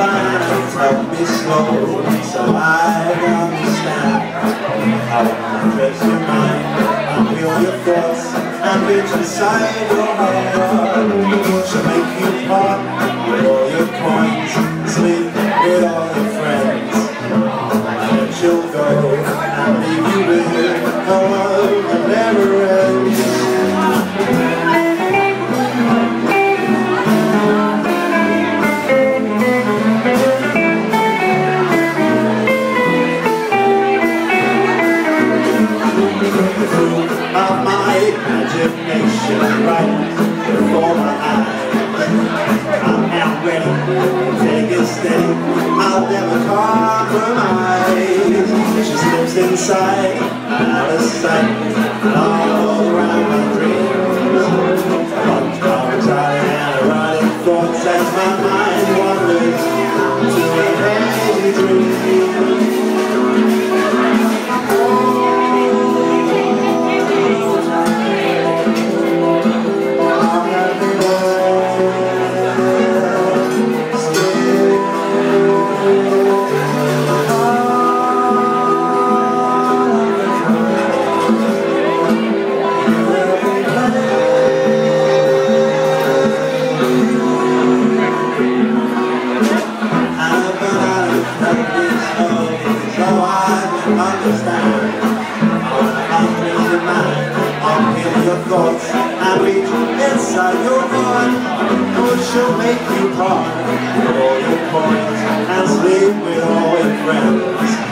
vines help me slow So I understand how to dress your mind I feel your thoughts and reach inside your heart What should make you part with all your points. Sleep it all of my imagination right before my eyes. I am ready, to take it steady, I'll never compromise. She slips inside, out of sight, all around inside your Which shall make you. With all your coins And sleep with all your friends